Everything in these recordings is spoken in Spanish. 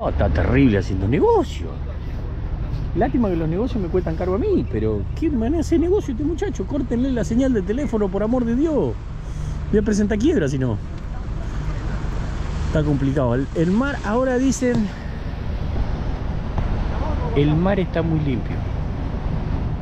Oh, está terrible haciendo negocio. Lástima que los negocios me cuestan caro a mí, pero ¿qué manera de hacer negocio este muchacho? Córtenle la señal de teléfono, por amor de Dios. Voy a presentar quiebra si no. Está complicado. El, el mar ahora dicen... El mar está muy limpio.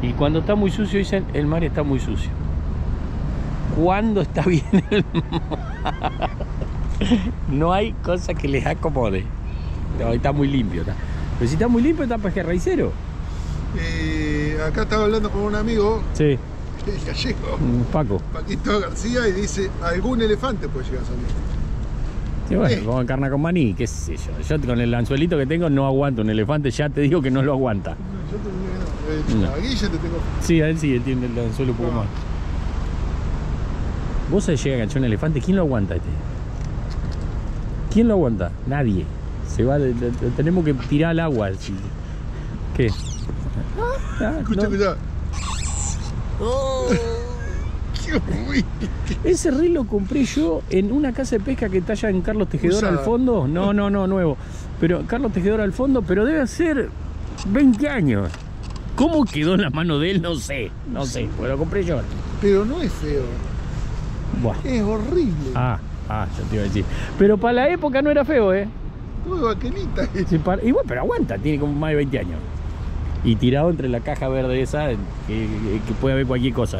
Y cuando está muy sucio dicen, el mar está muy sucio. ¿Cuándo está bien el mar? No hay cosa que les acomode. No, está muy limpio. Está. Pero si está muy limpio, está pesque raicero. Eh, acá estaba hablando con un amigo, Sí, el gallego, mm, Paco. Paquito García, y dice, algún elefante puede llegar a salir. Sí, bueno, como encarna con maní, qué sé yo. Yo con el anzuelito que tengo no aguanto un elefante, ya te digo que no lo aguanta. Yo te eh, No. a Guille te tengo... Sí, a él sí, él tiene el anzuelo un poco No. más. ¿Vos sabés llega a un elefante? ¿Quién lo aguanta este? ¿Quién lo aguanta? Nadie. Se va, de- de- de- tenemos que tirar al agua. ¿Qué? Ah, Escucha, no. escucha. ¡Qué horrible! Ese reel lo compré yo en una casa de pesca que está allá en Carlos Tejedor Usada. al fondo. No, no, no, nuevo. Pero Carlos Tejedor al fondo, pero debe ser 20 años. ¿Cómo quedó en las manos de él? No sé, no sé, pues lo compré yo. Pero no es feo, Buah. es horrible. Ah, ah, yo te iba a decir. Pero para la época no era feo, ¿eh? Vaquelita. Sí, para- Igual, pero aguanta, tiene como más de 20 años. Y tirado entre la caja verde esa, que, que- puede haber cualquier cosa.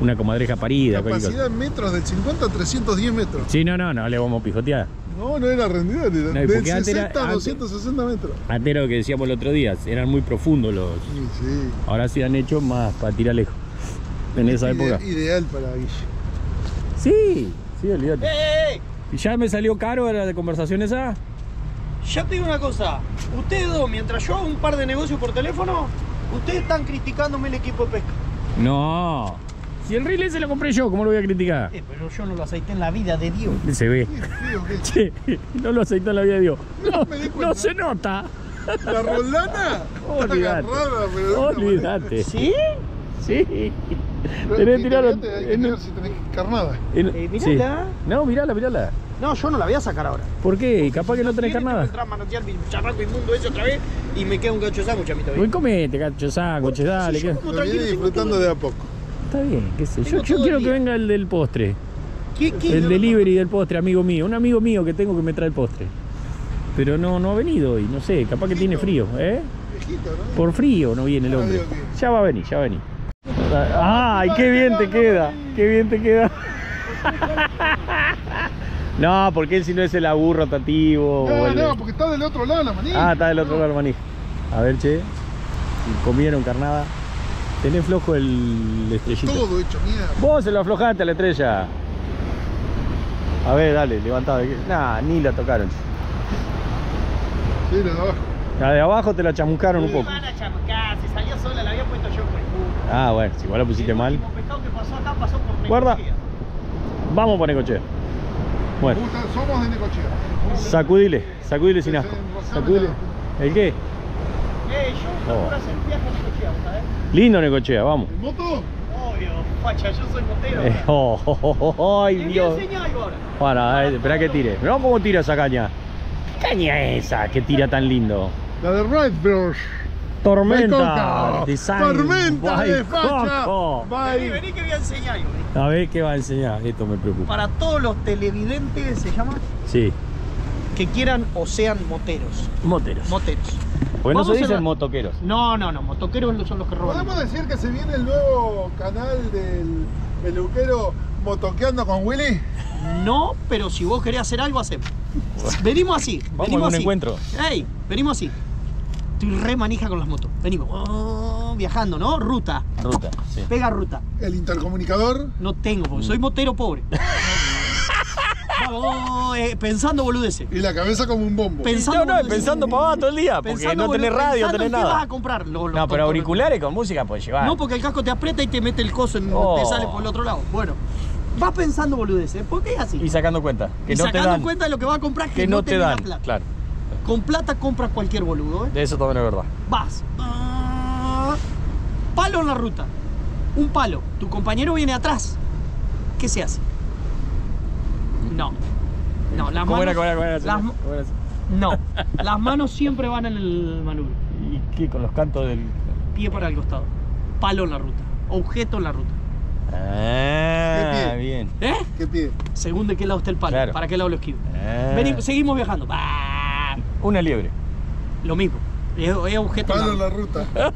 Una comadreja parida, Capacidad cosa. en metros del 50 a 310 metros. Sí, no, no, no le vamos a pijotear. No, no era rendidor, era No, y del porque antes era- 60 a antes- 260 metros. Antes era lo que decíamos el otro día, eran muy profundos los. Sí, sí. Ahora se han hecho más para tirar lejos. En esa Ide- época. Ideal para Guille. Sí, sí, olvídate. ¡Eh, eh! ¿Y ya me salió caro la conversación esa? Ya te digo una cosa. Ustedes dos, mientras yo hago un par de negocios por teléfono, ustedes están criticándome el equipo de pesca. No. Si el reel ese lo compré yo, ¿cómo lo voy a criticar? Eh, pero yo no lo aceité en la vida de Dios. Se ve. Che, no lo aceitó en la vida de Dios. No, me di cuenta. no se nota. La Roldana está agarrada, pero Olvídate. ¿Sí? Sí. manera- Tenés que en- ver si tenés carnada. en- Eh, sí. mirala. No, mirala, mirala. No, yo no la voy a sacar ahora. ¿Por qué? Capaz que no tenés carnada. entrar a manotear mi charraco inmundo ese otra vez y me queda un cacho de sándwich a mí todavía. comete, cacho sándwiches, dale. Sí, yo como tranquilo, disfrutando todo. de a poco. Está bien, qué sé yo. Yo quiero el que venga el del postre. ¿Qué, qué? El No, delivery del postre, amigo mío. Un amigo mío que tengo que me trae el postre. Pero no, no ha venido y no sé, capaz que tiene frío, ¿eh? Por frío no viene el Ah, hombre. Ya va a venir, ya va a venir. ¡Ay, qué bien te queda! ¡Qué bien te queda! No, porque él si no es el aburro rotativo. No, el- no, porque está del otro lado la manija. Ah, está del otro lado el manija. A ver, che. Comieron carnada. Tenés flojo el estrellito. Todo hecho mierda. Vos se lo aflojaste a la estrella. A ver, dale, levantá. Nah, ni la tocaron. Sí, la de abajo. La de abajo te la chamuscaron un Me poco. van a chamucar, se salió sola, la había puesto yo con el culo. Ah, bueno, si igual la pusiste El mal. último pescado que pasó acá pasó por Guarda. Vamos por Necochea. Bueno, Somos de Necochea. sacudile, sacudile sin asco. Sacudile. ¿El qué? Eh, yo Oh. hacer viaje a Necochea, ¿sabes? Lindo Necochea, vamos. ¿En moto? Obvio, facha, yo soy motero. Eh, oh, oh, oh, oh, ay, Te voy a Dios. enseñar algo ahora. Bueno, eh, espera que tire. Mirá cómo tira esa caña. ¿Qué caña es esa que tira tan lindo? La de Red Bros. Tormenta. Tormenta by de facha. Vení, vení que voy a enseñar. A ver qué va a enseñar. Esto me preocupa. Para todos los televidentes, se llama, Sí, que quieran o sean moteros. moteros. Moteros. Porque no se a dicen la- motoqueros. No, no, no, motoqueros son los que roban. ¿Podemos decir que se viene el nuevo canal del peluquero Motoqueando con Willy? No, pero si vos querés hacer algo, hacemos. Venimos así. Vamos a venimos algún así. encuentro. Ey, venimos así. Estoy re manija con las motos. Venimos. Oh, viajando, ¿no? Ruta. Ruta, sí. Pega ruta. El intercomunicador. No tengo, porque soy motero pobre. Eh, pensando boludeces. Y la cabeza como un bombo. Pensando No, no, pensando pavada todo el día. Porque Pensando no tenés radio, pensando tenés en qué vas nada. a comprar? Lo- lo No, pero auriculares con música puedes llevar. No, porque el casco te aprieta y te mete el coso en Oh. te sale por el otro lado. Bueno, vas pensando boludeces, porque es así. Y sacando cuenta. Que Y no te sacando dan. cuenta de lo que vas a comprar que, Que no te la dan. plata. Claro. Con plata compras cualquier boludo, ¿eh? De eso también es verdad. Vas. Ah, palo en la ruta. Un palo. Tu compañero viene atrás. ¿Qué se hace? No. No, las ¿Cómo era, manos- cómo era, cómo era? las- ¿Cómo era? No, las manos siempre van en el manubrio. ¿Y qué? Con los cantos del. Pie para el costado. Palo en la ruta. Objeto en la ruta. Ah, ¿Qué pie? bien. ¿Eh? ¿Qué pie? Según de qué lado está el palo. Claro. ¿Para qué lado lo esquivo? Ah. Seguimos viajando. Bah, Una liebre. Lo mismo. Es, es objeto Palo en la la ruta.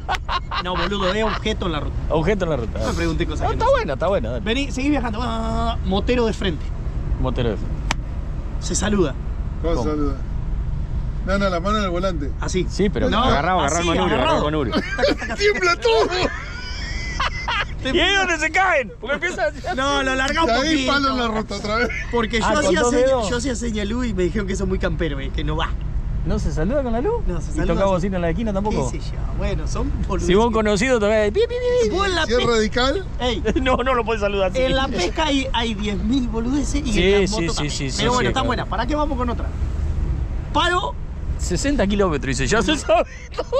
No, boludo, es objeto en la ruta. Objeto en la ruta. No me pregunté cosas Ah, que está no sé. bueno, está bueno. dale. Vení, seguí viajando. Ah, motero de frente. Motero de Se saluda. ¿Cómo ¿Cómo? saluda? No, no, la mano en el volante. Así. Sí, pero No, agarrado, agarrado el así, manubrio, agarrado el manubrio. ¡Tiembla todo! ¿Y ahí dónde se caen? Porque empieza a... No, lo larga un ahí poquito. palo en la ruta otra vez. Porque yo Ah, ¿con hacía dos seña, dedos? yo hacía señalú y me dijeron que eso es muy campero, eh, que no va. ¿No se saluda con la luz? No, se ¿Y saluda toca así. bocina en la esquina tampoco? ¿Qué sé yo? Bueno, son boludeces. Si vos un conocido toca pi, pi, pi, la Si es radical, Ey, No, no lo puedes saludar así. en la pesca hay, hay 10.000 boludeces y Sí, en la sí, moto sí, también. sí, sí, Pero sí, bueno, sí, están claro. buenas. ¿Para qué vamos con otra? Paro 60 kilómetros, dice, ya se sabe.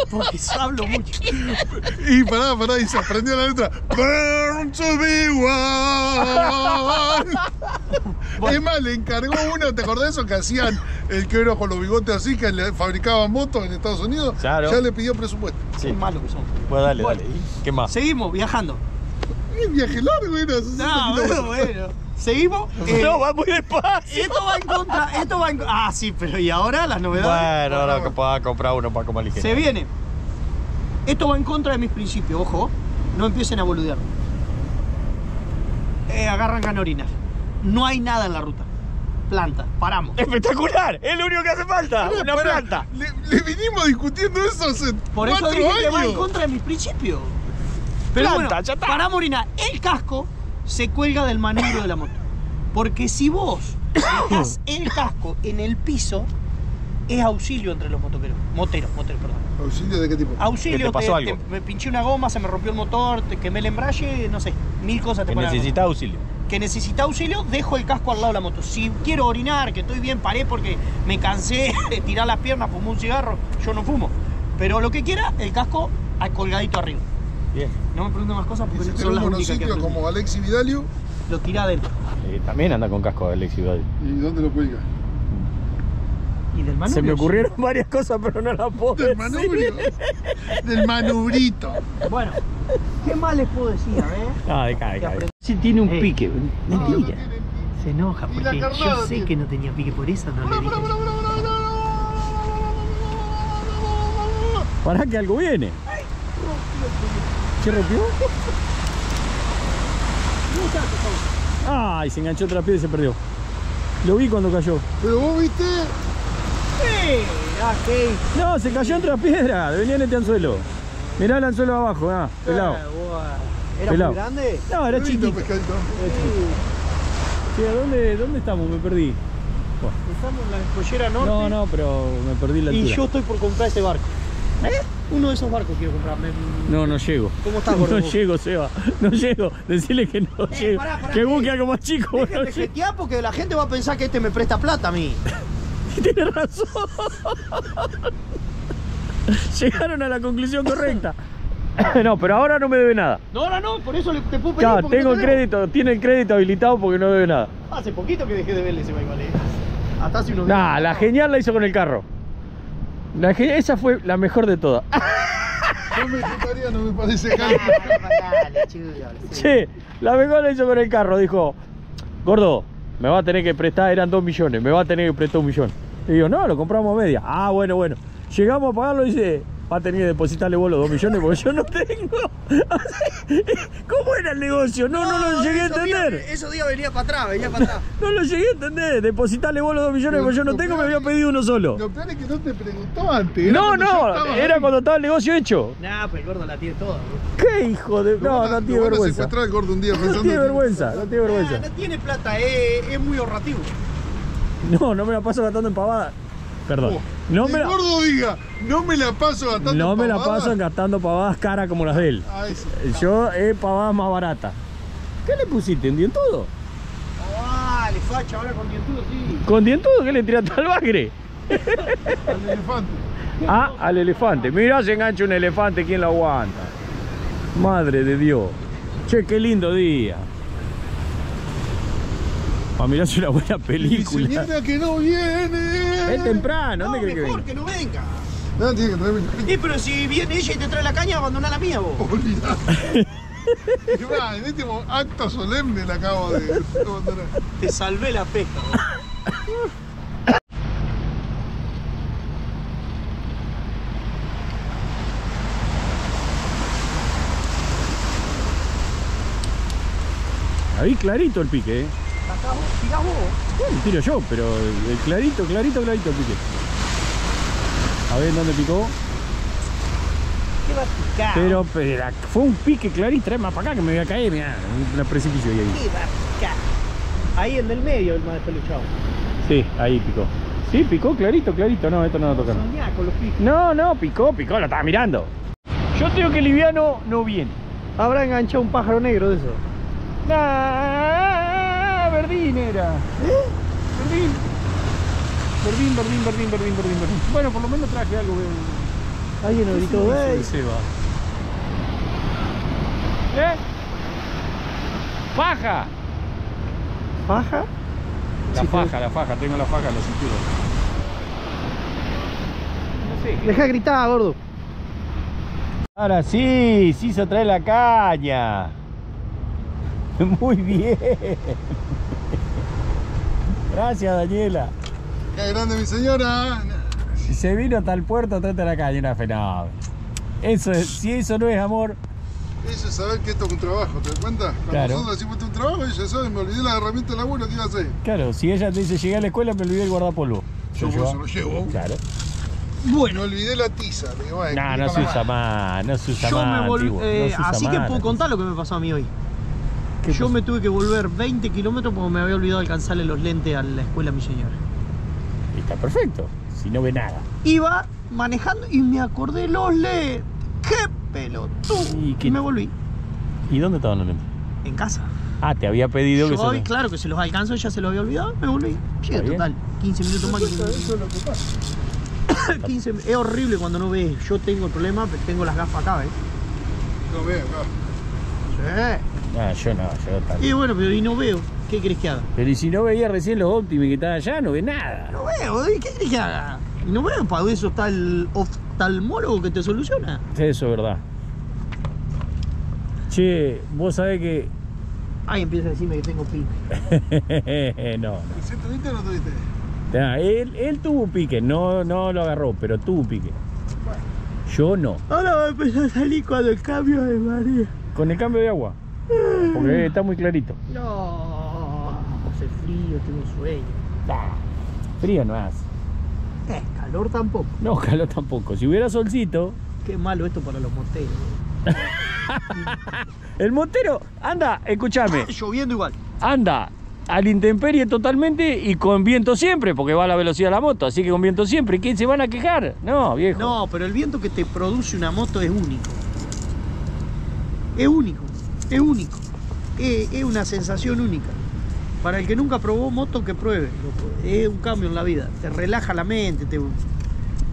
porque hablo mucho. y pará, pará, y se aprendió la letra. Burn to be one. Es más, le encargó uno, ¿te acordás de eso que hacían el que era con los bigotes así, que le fabricaban motos en Estados Unidos? Claro. Ya le pidió presupuesto. Sí. Qué malo que son. Pues dale, Bueno. dale. ¿Y ¿Qué más? Seguimos viajando. Es viaje largo, era 60 No, bueno. Seguimos. eh, No, va muy despacio. Esto va en contra, esto va en Ah, sí, pero ¿y ahora las novedades? Bueno, ahora que pueda comprar uno para comer ligero. Se viene. Esto va en contra de mis principios, ojo. No empiecen a boludear. Eh, agarran ganorinas. No hay nada en la ruta. Planta, paramos. Espectacular, es lo único que hace falta, una planta. Le, le vinimos discutiendo eso hace Por eso dije que va en contra de mis principios. Pero Planta, bueno, ya está. paramos orinar. El casco se cuelga del manubrio de la moto. Porque si vos dejás el casco en el piso, es auxilio entre los motoqueros. Moteros, moteros, perdón. ¿Auxilio de qué tipo? Auxilio, ¿Que te pasó algo? me pinché una goma, se me rompió el motor, te quemé el embrague, no sé, mil cosas te Que necesita auxilio. Que necesita auxilio, dejo el casco al lado de la moto. Si quiero orinar, que estoy bien, paré porque me cansé de tirar las piernas, fumé un cigarro, yo no fumo. Pero lo que quiera, el casco al colgadito arriba. Bien. No me pregunten más cosas porque son las un únicas que como Alexi Vidalio, Lo tira adentro. Eh, también anda con casco de Alexi Vidal. ¿y dónde lo cuelga? Y del manubrio. Se me ocurrieron varias cosas, pero no las puedo Del decir. manubrio. Del manubrito. Bueno, ¿qué más les puedo decir? A ver. Ah, de cae, cae. Sí tiene un Ey. pique. No, no Mentira. tiene- Se enoja porque carnada yo sé tiene. que no tenía pique, por eso no le Pará, dije. pará, que algo viene. ¿Se rompió? Ay, se enganchó otra piedra y se perdió. Lo vi cuando cayó. Pero vos viste, ¡Eh! Ah, No, se cayó otra piedra. Venía en este anzuelo. Mirá el anzuelo abajo, ah, pelado. ¿Era Pelado. muy grande? No, era chiquito. pescadito. Sí, ¿a dónde, ¿dónde estamos? Me perdí. Estamos en la escollera norte. No, no, pero me perdí la Y altura. yo estoy por comprar ese barco. Uno de esos barcos quiero comprar. Me- No, no llego. ¿Cómo estás, gordo? No llego, Seba. No llego. Decirle que no Eh, llego. pará, pará, que que- busque algo más chico. No llego. porque la gente va a pensar que este me presta plata a mí. Tienes razón. Llegaron a la conclusión correcta. No, pero ahora no me debe nada. No, ahora no, por eso le, te puedo pedir. Claro, tengo no debo. crédito, tiene el crédito habilitado porque no debe nada. Hace poquito que dejé de verle ese bike, vale. Hasta hace unos Nah, días. la genial la hizo con el carro. La esa fue la mejor de todas. No me gustaría, no me parece caro. Che, la mejor la hizo con el carro. Dijo, gordo, me va a tener que prestar, eran dos millones, me va a tener que prestar un millón. Y digo, no, lo compramos a media. Ah, bueno, bueno. Llegamos a pagarlo y dice, va a tener que depositarle vos los dos millones porque yo no tengo. ¿Cómo era el negocio? No, no, lo llegué a entender. esos días venía para atrás, venía para atrás. No lo llegué a entender. Depositarle vos los dos millones porque yo no tengo, me había pedido uno solo. Lo peor es que no te preguntó antes. No, no, era ahí. cuando estaba el negocio hecho. Nah, pues el gordo la tiene toda. bro. ¿Qué hijo de.? No, no tiene vergüenza. gordo un día No tiene vergüenza, no tiene vergüenza. no tiene plata, es, es muy ahorrativo. No, no me la paso gastando en pavada. Perdón. No el me la, gordo diga, no me la paso gastando no me la pavadas. paso gastando pavadas caras como las de él. Sí. Yo es pavadas más baratas. ¿Qué le pusiste? ¿En dientudo? Vale, facha, ahora con dientudo, sí. ¿Con dientudo qué le tiraste al bagre? al elefante. Ah, al elefante. Mirá, se engancha un elefante, ¿quién lo aguanta? Madre de Dios. Che, qué lindo día. Para mirarse una buena película. señora que no viene. Es temprano, ¿dónde No, crees que mejor que no venga. No, tiene que traerme Y pero si viene ella y te trae la caña, abandona la mía vos. Va, en este acto solemne la acabo de abandonar. Te salvé la pesca. vos. Ahí clarito el pique, ¿eh? Acá vos. Bueno, tiro yo, pero el clarito, clarito, clarito el pique. A ver dónde picó. ¿Qué va a picar? Pero, pero fue un pique clarito, trae más para acá que me voy a caer, mirá, un precipicio ahí. ahí. ¿Qué va a picar? Ahí en el medio el más despeluchado. Sí, ahí picó. Sí, picó clarito, clarito. No, esto no lo tocaron. No, no, picó, picó, lo estaba mirando. Yo tengo que liviano no viene. Habrá enganchado un pájaro negro de eso. Verdín era. Verdín, Verdín, Verdín, Verdín, Verdín, Verdín. Bueno, por lo menos traje algo. eh. Alguien nos gritó, Eso "Ey". de Seba. ¿Eh? ¡Faja! ¿Paja? La Sí, faja, la faja, tengo la faja en la cintura. No sé. Deja de gritar, gordo. Ahora sí, sí se trae la caña. Muy bien. Gracias, Daniela. Qué grande mi señora. Si se vino hasta el puerto, trata la caña, una fenómeno. Eso es, si eso no es amor, Eso es saber que esto es un trabajo, ¿te das cuenta? Cuando Claro. nosotros decimos esto es un trabajo, ella sabe, me olvidé la herramienta del abuelo, ¿qué iba a hacer? claro, si ella te dice llegué a la escuela, me olvidé el guardapolvo. Yo lleva- eso lo llevo. Claro. Bueno, olvidé la tiza. Digo, "Ay, No, ¿qué no se usa mano?". más, no se usa Yo más. me eh, se usa así que puedo contar lo que me pasó a mí hoy. ¿Qué Yo pasó? me tuve que volver 20 kilómetros porque me había olvidado alcanzarle los lentes a la escuela a mi señora. Está perfecto, si no ve nada. Iba manejando y me acordé los lentes. ¡Qué pelotudo! ¿Y me volví. ¿Y dónde estaban los lentes? En casa. Ah, te había pedido que Yo se hoy, lo- claro que se los alcanzo, ya se los había olvidado, me volví. Sí, total. 15 minutos más. 15 Eso, minutos. eso es lo que pasa. 15 es horrible cuando no ves. Yo tengo el problema, pero tengo las gafas acá, ¿ves? No veo acá. Ah, yo no, yo. Sí. Y bueno, pero y no veo. ¿Qué querés que haga? Pero y si no veía recién los Optimus que estaban allá, no ve nada. No veo, ¿y ¿qué querés que haga? Y no veo, para eso está el oftalmólogo que te soluciona. Eso es verdad. Che, vos sabés que. Ahí empieza a decirme que tengo pique. no, no. ¿Y si tuviste o no tuviste? Ah, Él, él tuvo un pique, no, no lo agarró, pero tuvo un pique. Yo no. Ahora va a empezar a salir cuando el cambio de marea. Con el cambio de agua. Porque está muy clarito. No, hace frío, tengo sueño. Ah, frío no hace. Eh, calor tampoco. No, calor tampoco. Si hubiera solcito, Qué malo esto para los moteros. el montero anda, escúchame, Lloviendo igual. anda al intemperie totalmente y con viento siempre, porque va a la velocidad de la moto, así que con viento siempre. ¿Quién se van a quejar? No, viejo. No, pero el viento que te produce una moto es único. Es único, es único. Es, es una sensación única. Para el que nunca probó moto, que pruebe. Es un cambio en la vida. Te relaja la mente. Te...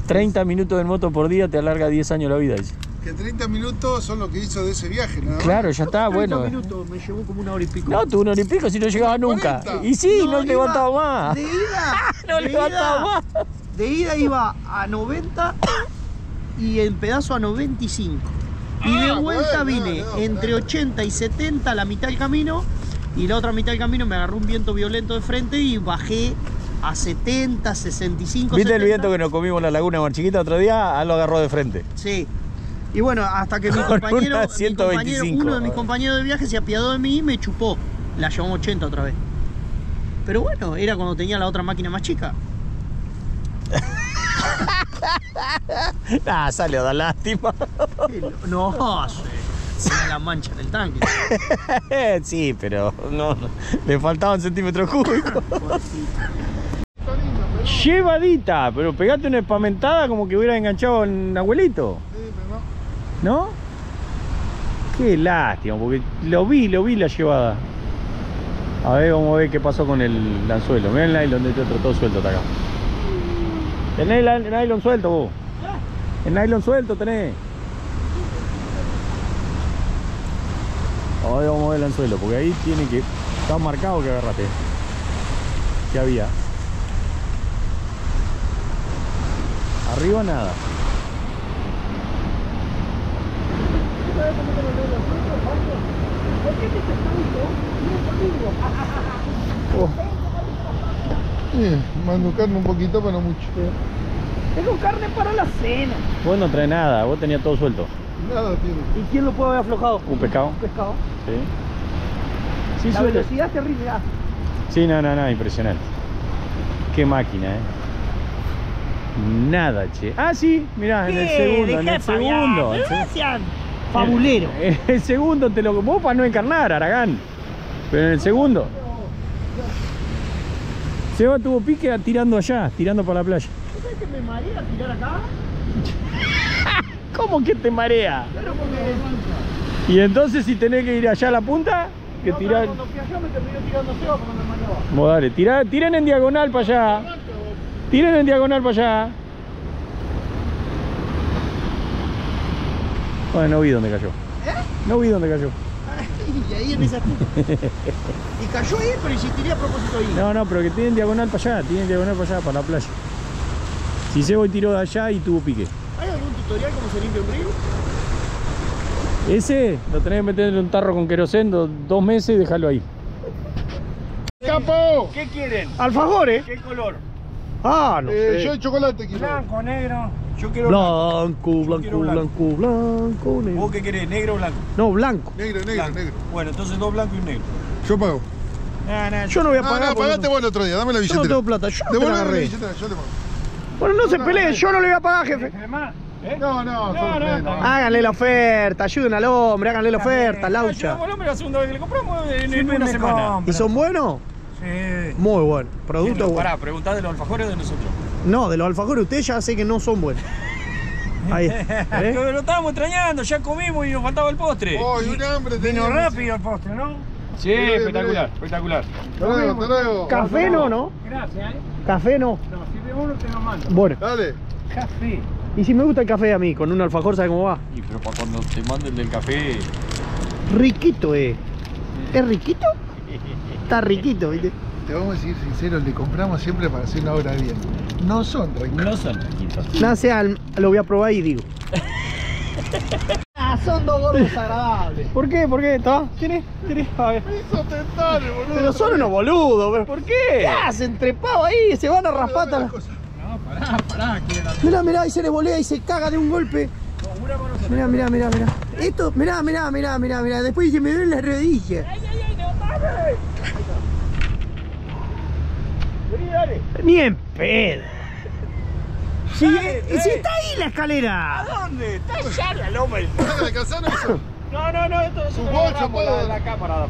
30 minutos de moto por día te alarga 10 años la vida, dice. Que 30 minutos son lo que hizo de ese viaje, nada más. Claro, ya está, 30 bueno. minutos me llevó como una hora y pico. No, tuvo una hora y pico si no llegaba nunca. 40. Y sí, no, iba- levantaba más. De ida. No de levantaba ida- más. De ida iba a 90 y en pedazo a 95. Y de Ah, vuelta bueno, vine no, entre claro. 80 y 70 la mitad del camino y la otra mitad del camino me agarró un viento violento de frente y bajé a 70, 65, ¿Viste el 70? viento que nos comimos en la laguna más chiquita otro día? Ah, lo agarró de frente. Sí. Y bueno, hasta que mi Con compañero, mi 125. compañero- uno de mis compañeros de viaje se apiadó de mí y me chupó. La llevamos 80 otra vez. Pero bueno, era cuando tenía la otra máquina más chica. Ah, sale a dar lástima. No, se, se la mancha en el tanque. sí, pero no, no. le faltaban centímetros cúbicos. Llevadita, pero pegate una espamentada como que hubiera enganchado en abuelito. Sí, pero no. ¿No? Qué lástima, porque lo vi, lo vi la llevada. A ver, vamos a ver qué pasó con el anzuelo. Mira el nylon de este otro, todo suelto está acá. Tenés el nylon suelto vos. El nylon suelto tenés. A ver, vamos a ver el anzuelo, porque ahí tiene que. Está marcado que agarrate. que había. Arriba nada. Oh. Eh, mando carne un poquito, pero no mucho. Tengo carne para la cena. Vos no traes nada, vos tenías todo suelto. Nada tiene. ¿Y quién lo puede haber aflojado? Un pescado. Un pescado. Sí. Sí, la suele. velocidad es terrible. ah. Sí, no, no, no, impresionante. Qué máquina, eh. Nada, che. Ah, sí, mirá, en el segundo, en el segundo. Fabulero. En el segundo te lo. Vos para no encarnar, Aragán. Pero en el segundo. Seba tuvo pique tirando allá, tirando para la playa. ¿Sabes que me marea tirar acá? ¿Cómo que te marea? Claro, porque Y entonces si tenés que ir allá a la punta, que No, tirar. Cuando fui allá me terminé tirando Seba porque me mareaba. Vos dale, tirá- tiren en diagonal para allá. Tiren en diagonal para allá. Bueno, no vi dónde cayó. No vi dónde cayó. Y ahí en esa punta. y cayó ahí, pero insistiría a propósito ahí. No, no, pero que tienen diagonal para allá, tienen diagonal para allá, para la playa. Si Sebo tiró de allá y tuvo pique. ¿Hay algún tutorial cómo se limpia un río? Ese lo tenés que meter en un tarro con querosén do- dos meses y dejarlo ahí. ¡Capo! ¿Qué quieren? Alfajores. ¿Qué color? Ah, no Eh, sé. yo de chocolate quiero. Blanco, negro. Yo quiero Blanco, blanco, blanco. blanco, blanco, negro. ¿Vos qué querés? ¿Negro o blanco? No, blanco. Negro, negro, Blanco. negro. Bueno, entonces dos blancos y un negro. Yo pago. No, no, Yo no voy a Ah, pagar. no, porque pagate vos el otro día, dame la Yo no billetera. tengo plata, yo no te la agarré. billetera, yo le pago. Bueno, no se peleen, yo no le voy a pagar, jefe. No, no, no, tres, no. Háganle la oferta, ayuden al hombre, háganle la oferta, laucha. el hombre la segunda vez que le compramos en, una semana. ¿Y son buenos? Sí. Muy buenos. Producto bueno. Pará, preguntá de los alfajores de nosotros. No, de los alfajores ustedes ya sé que no son buenos. Ahí. ¿eh? Pero lo estábamos extrañando, ya comimos y nos faltaba el postre. Oh, y un hambre Vino rápido el postre, ¿no? Sí, Mire, espectacular, mire. espectacular. Hasta luego, hasta luego. Café no, ¿no? Gracias, ¿eh? Café no. No, si de uno te lo mando. Bueno. Dale. Café. Y si me gusta el café a mí, con un alfajor, ¿sabe cómo va? Y pero para cuando te manden del café. Riquito, eh. ¿Es riquito? Está riquito, ¿viste? Te vamos a decir sincero, le compramos siempre para hacer una obra bien. No son ricos. No son riquitos. Nace al, lo voy a probar y digo. ah, son dos gordos agradables. ¿Por qué? ¿Por qué? ¿Está? ¿Tienes? ¿Tienes? A ver. Tentales, boludo. Pero son unos boludos, pero- ¿Por qué? ¿Qué hacen? Trepados ahí, se van a raspar. Las. No, pará, pará, Mirá, mirá, ahí se le volea y se caga de un golpe. Mirá, mirá, mirá, mirá. Esto, mirá, mirá, mirá, mirá, mirá. Después dice, me duele la rodilla. Ni en pedo. Si, si está ahí la escalera. ¿Dónde? Está allá la loma. ¿Vas a eso? No, no, no, esto es puedo. la cámara.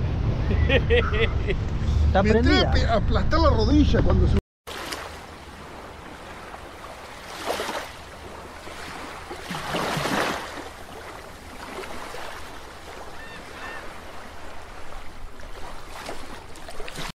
Está Me entré a prendida. a aplastar la rodilla cuando se